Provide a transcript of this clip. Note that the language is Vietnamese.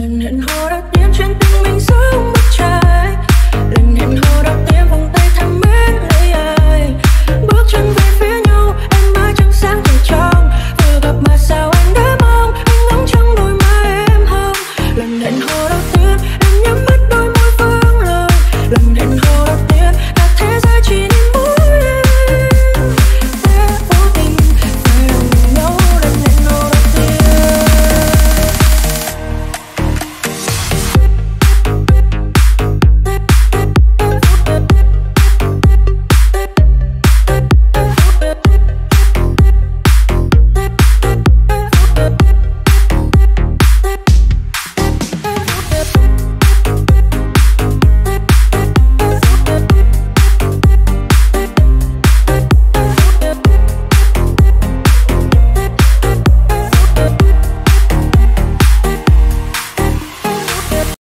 lần hẹn hò đã biến chuyện tình mình giữa